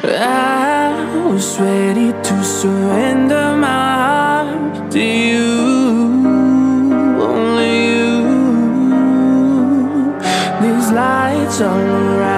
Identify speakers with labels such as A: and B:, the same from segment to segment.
A: I was ready to surrender my heart to you, only you. These lights all around.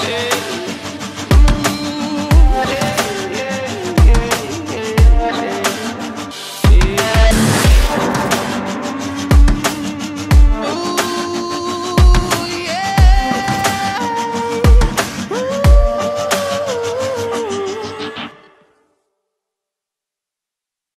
A: Yeah.